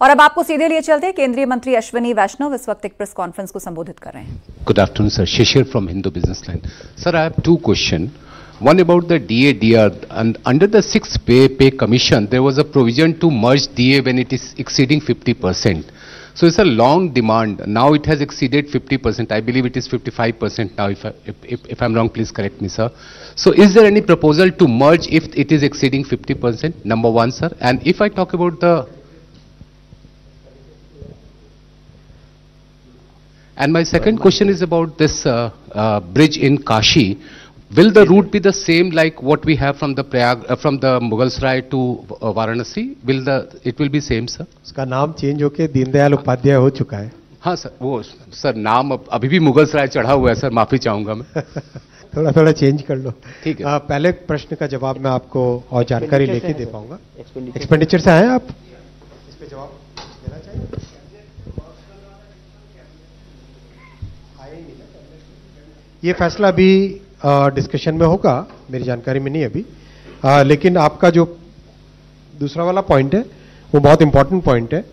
और अब आपको सीधे लिए चलते हैं केंद्रीय मंत्री अश्विनी वैष्णव इस वक्त एक प्रेस कॉन्फ्रेंस को संबोधित कर रहे हैं। Good afternoon sir Shishir from Hindu business line sir I have two question one about the DA DR and under the six pay pay commission there was a provision to merge D A when it is exceeding 50 percent so it's a long demand now it has exceeded 50 percent I believe it is 55 percent now if if I am wrong please correct me sir so is there any proposal to merge if it is exceeding 50 percent number one sir and if I talk about the And my second question is about this uh, uh, bridge in Kashi. Will the route be the same like what we have from the Prayag, uh, from the Mughal Sarai to uh, Varanasi? Will the it will be same, sir? उसका नाम change होके दीनदयाल उपाध्याय हो चुका है हाँ sir वो sir नाम अब- अभी भी मुगल सराय चढ़ा हुआ है सर माफ़ी चाहूँगा मैं थोड़ा थोड़ा चेंज कर लो ठीक है। आ, पहले प्रश्न का जवाब मैं आपको और जानकारी लेके दे पाऊँगा एक्सपेंडिचर से आए आप इस पे जवाब देना चाहिए आए ही नहीं ना। ये फैसला अभी डिस्कशन में होगा मेरी जानकारी में नहीं अभी। आ, लेकिन आपका जो दूसरा वाला पॉइंट है वो बहुत इंपॉर्टेंट पॉइंट है।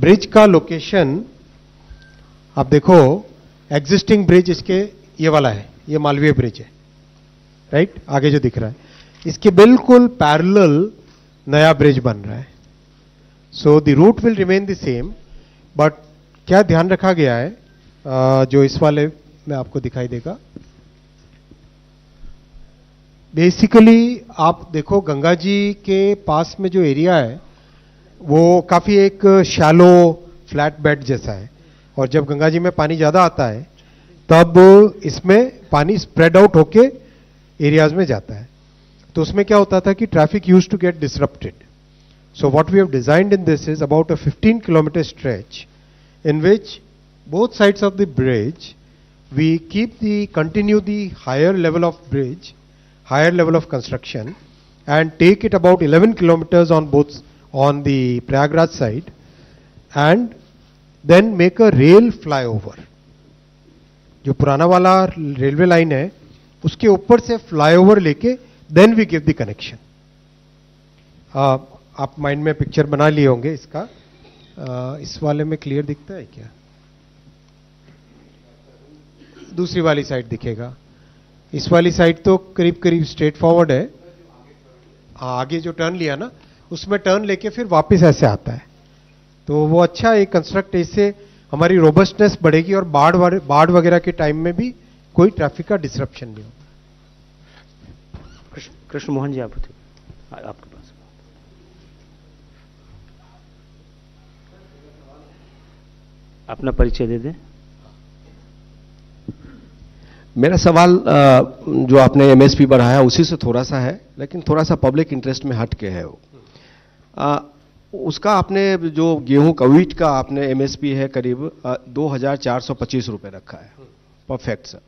ब्रिज का लोकेशन आप देखो एग्जिस्टिंग ब्रिज इसके ये वाला है ये मालवीय ब्रिज है राइट आगे जो दिख रहा है। इसके बिल्कुल पैरेलल नया ब्रिज बन रहा है। So the route will remain the same but क्या ध्यान रखा गया है जो इस वाले में आपको दिखाई देगा। बेसिकली आप देखो, गंगा जी के पास में जो एरिया है, वो काफ़ी एक शैलो फ्लैट बेड जैसा है। और जब गंगा जी में पानी ज़्यादा आता है, तब इसमें पानी स्प्रेड आउट होके एरियाज़ में जाता है। तो उसमें क्या होता था कि traffic use to get disrupted so what we have designed in this is about a 15 kilometer stretch in which both sides of the bridge we keep the continue the higher level of bridge, higher level of construction and take it about 11 kilometers on both on the Prayagraj side and then make a rail flyover. जो पुराना वाला railway line है उसके ऊपर से flyover लेके then we give the connection आप mind में पिक्चर बना लिए होंगे इसका आ, इस वाले में क्लियर दिखता है क्या दूसरी वाली साइड दिखेगा। इस वाली साइड तो करीब करीब स्ट्रेट फॉरवर्ड है। आगे जो टर्न लिया ना, उसमें टर्न लेके फिर वापस ऐसे आता है। तो वो अच्छा एक कंस्ट्रक्ट इससे हमारी रोबस्टनेस बढ़ेगी और बाढ़ बाढ़ वगैरह के टाइम में भी कोई ट्रैफ़िक का डिसरप्शन नहीं होगा। कृष्ण मोहन जी, आप आपके पास। अपना परिचय दे दें। मेरा सवाल जो आपने एमएसपी बढ़ाया, उसी से थोड़ा सा है, लेकिन थोड़ा सा पब्लिक इंटरेस्ट में हट के है वो। उसका आपने जो गेहूँ का वीट का आपने एमएसपी है करीब दो हज़ार चार सौ पच्चीस रखा है परफेक्ट सर